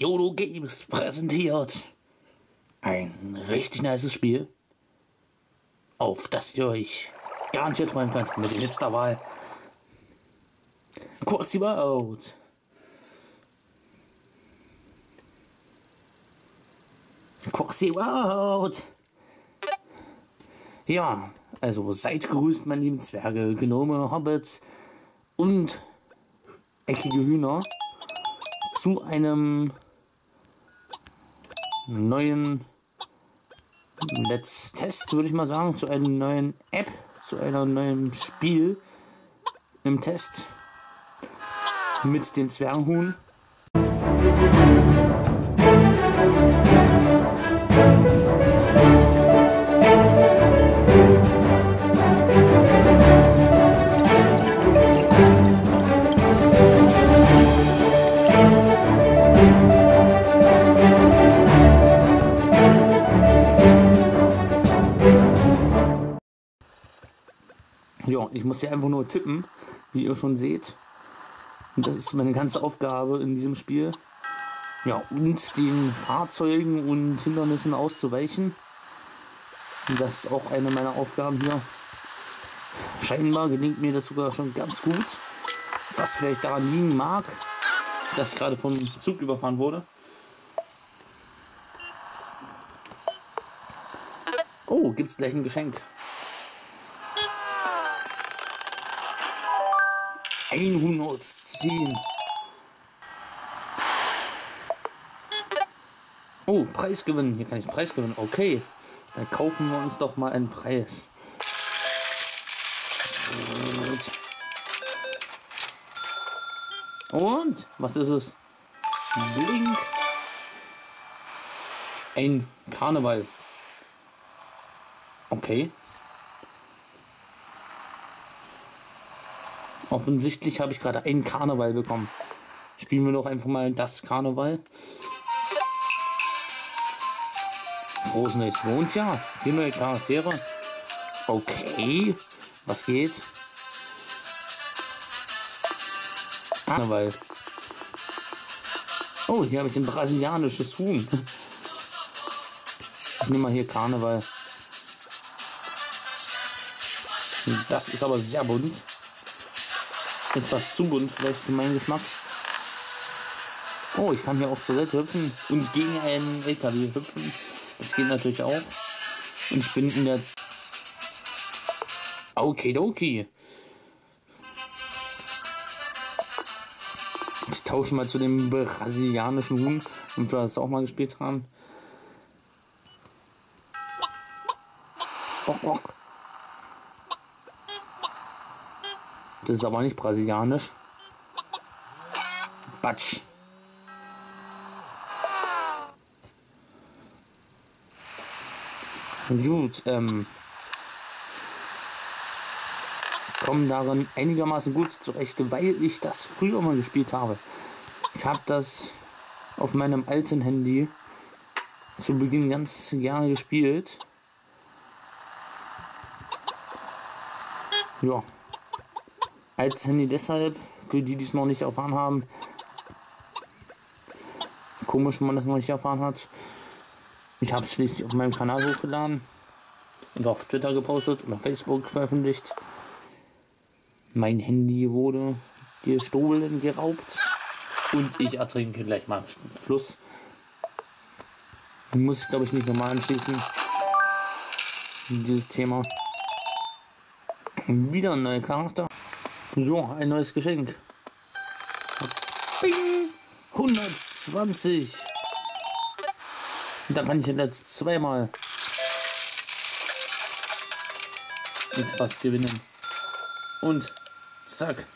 YOLO Games präsentiert ein richtig nices Spiel, auf das ihr euch gar nicht erträumen könnt mit der Hipsterwahl. Kurz die out. Kursi out. Ja, also seid gegrüßt, meine lieben Zwerge, Gnome, Hobbits und eckige Hühner zu einem neuen Let's Test, würde ich mal sagen, zu einem neuen App, zu einem neuen Spiel im Test mit den Zwergenhuhn. Ich muss hier einfach nur tippen, wie ihr schon seht. Und das ist meine ganze Aufgabe in diesem Spiel. Ja, und den Fahrzeugen und Hindernissen auszuweichen. Und das ist auch eine meiner Aufgaben hier. Scheinbar gelingt mir das sogar schon ganz gut. Was vielleicht daran liegen mag, dass ich gerade vom Zug überfahren wurde. Oh, gibt es gleich ein Geschenk. 110. Oh, Preis gewinnen. Hier kann ich Preis gewinnen. Okay. Dann kaufen wir uns doch mal einen Preis. Und was ist es? Blink. Ein Karneval. Okay. Offensichtlich habe ich gerade einen Karneval bekommen. Spielen wir doch einfach mal das Karneval. Frohes neues Mondjahr. Vier neue Charaktere. Okay. Was geht? Karneval. Oh, hier habe ich ein brasilianisches Huhn. Ich nehme mal hier Karneval. Das ist aber sehr bunt etwas zu bunt vielleicht für meinen Geschmack. Oh, ich kann hier auch zur Seite hüpfen und gegen einen LKW hüpfen. Das geht natürlich auch. Und ich bin in der... Okay. Ich tausche mal zu dem brasilianischen Huhn, und wir das auch mal gespielt haben. Bock, bock. Das ist aber nicht brasilianisch. Batsch. Gut, ähm. Kommen darin einigermaßen gut zurecht, weil ich das früher mal gespielt habe. Ich habe das auf meinem alten Handy zu Beginn ganz gerne gespielt. Ja, als Handy deshalb, für die, die es noch nicht erfahren haben. Komisch, wenn man das noch nicht erfahren hat. Ich habe es schließlich auf meinem Kanal hochgeladen und auf Twitter gepostet und auf Facebook veröffentlicht. Mein Handy wurde gestohlen, geraubt und ich ertrinke gleich mal im Fluss. Muss ich glaube ich nicht nochmal anschließen. Dieses Thema. Wieder ein neuer Charakter. So, ein neues Geschenk. Bing! 120. Da kann ich jetzt zweimal etwas gewinnen. Und zack.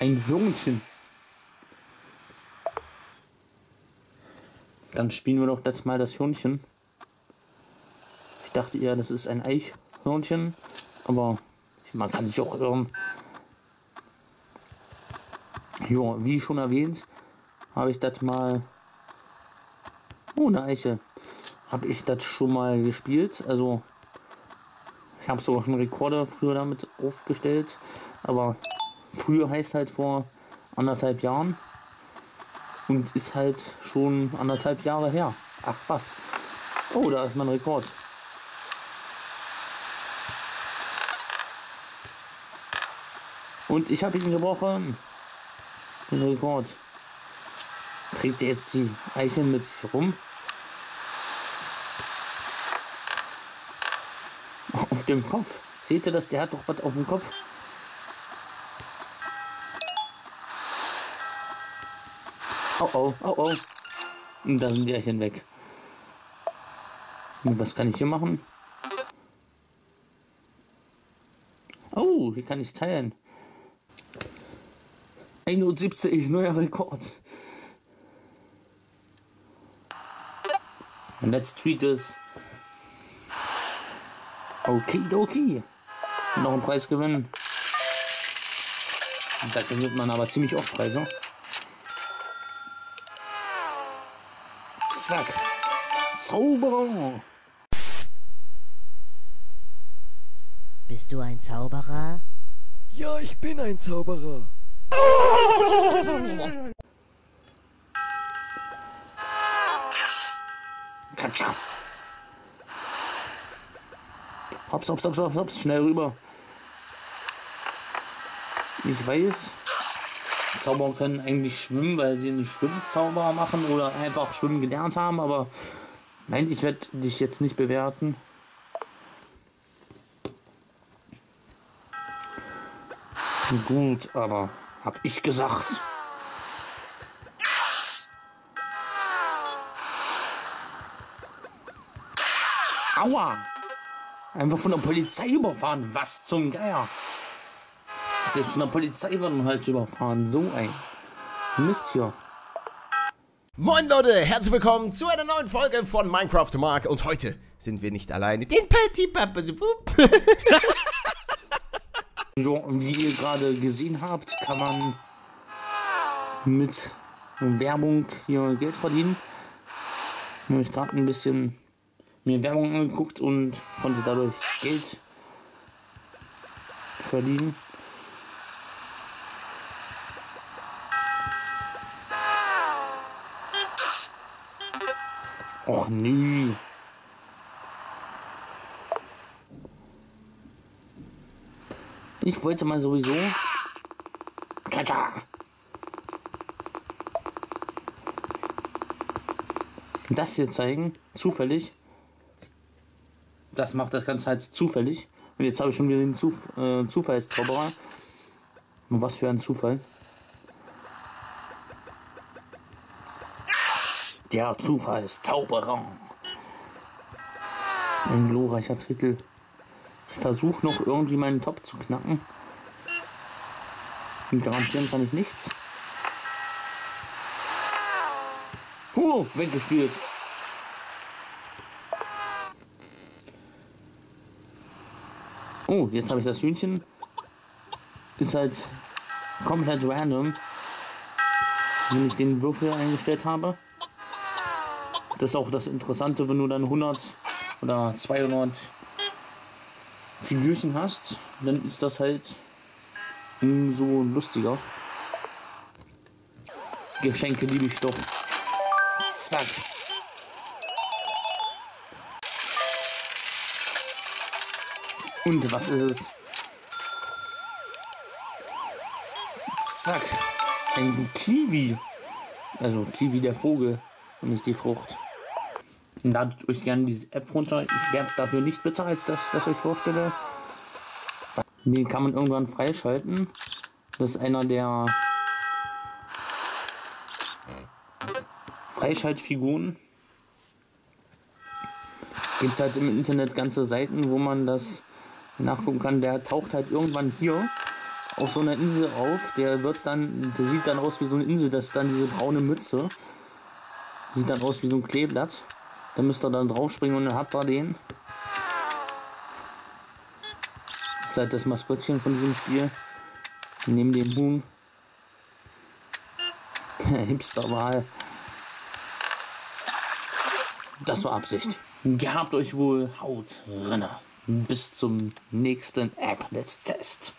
Ein Hörnchen. Dann spielen wir doch jetzt mal das Hörnchen. Ich dachte eher, das ist ein Eichhörnchen, aber man kann sich auch irren. Ja, wie schon erwähnt, habe ich das mal ohne Eiche habe ich das schon mal gespielt. Also ich habe sogar schon Rekorde früher damit aufgestellt, aber früher heißt halt vor anderthalb Jahren. Und ist halt schon anderthalb Jahre her. Ach was. Oh, da ist mein Rekord. Und ich habe ihn gebrochen. Den Rekord. Trägt er jetzt die Eicheln mit sich rum? Auf dem Kopf. Seht ihr das? Der hat doch was auf dem Kopf. Oh oh, oh oh. Und da sind die Eicheln weg. Und was kann ich hier machen? Oh, hier kann ich es teilen. 71, neuer Rekord. Und let's tweet es. Okidoki. Noch einen Preis gewinnen. Da gewinnt man aber ziemlich oft Preise. Zack. Zauberer. Bist du ein Zauberer? Ja, ich bin ein Zauberer. Katscha. Hops, hops, hops, hops, hops, schnell rüber. Ich weiß, Zauberer können eigentlich schwimmen, weil sie einen Schwimmzauber machen oder einfach schwimmen gelernt haben, aber nein, ich werde dich jetzt nicht bewerten. Gut, aber hab ich gesagt. Aua! Einfach von der Polizei überfahren. Was zum Geier? Selbst von der Polizei werden halt überfahren. So ein Mist hier. Moin Leute, herzlich willkommen zu einer neuen Folge von Minecraft Mark und heute sind wir nicht alleine. Den Petit Papa. So, wie ihr gerade gesehen habt, kann man mit Werbung hier Geld verdienen. Ich habe gerade ein bisschen mir Werbung angeguckt und konnte dadurch Geld verdienen. Och nee. Ich wollte mal sowieso. Das hier zeigen, zufällig. Das macht das Ganze halt zufällig. Und jetzt habe ich schon wieder den Zuf äh, Zufallszauberer. Und was für ein Zufall. Der Zufallszauberer. Ein glorreicher Titel. Versuche noch irgendwie meinen Top zu knacken. Und garantieren kann ich nichts. Oh, weggespielt. Oh, jetzt habe ich das Hühnchen. Ist halt komplett random, wenn ich den Würfel eingestellt habe. Das ist auch das Interessante, wenn du dann 100 oder 200 Figürchen hast, dann ist das halt umso lustiger. Geschenke liebe ich doch. Zack. Und was ist es? Zack. Ein Kiwi. Also Kiwi der Vogel und nicht die Frucht. Ladet euch gerne diese App runter. Ich werde es dafür nicht bezahlt, dass ich das euch vorstelle. Den kann man irgendwann freischalten. Das ist einer der Freischaltfiguren. Gibt es halt im Internet ganze Seiten, wo man das nachgucken kann. Der taucht halt irgendwann hier auf so einer Insel auf. Der wird dann, der sieht dann aus wie so eine Insel. Das ist dann diese braune Mütze. Sieht dann aus wie so ein Kleeblatt. Da müsst ihr dann draufspringen und dann habt ihr den. Seid das Maskottchen von diesem Spiel. Nehmen den Huhn. Hipsterwahl. Das war Absicht. Gehabt euch wohl Haut, Renner. Bis zum nächsten App Let's Test.